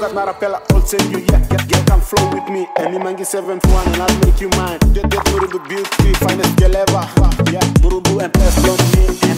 acapella, I'll you, yeah, yeah, yeah, come flow with me. Any man get 7-1 and I'll make you mine. Get get to the beauty, finest girl ever. Yeah, Murumbu and plus on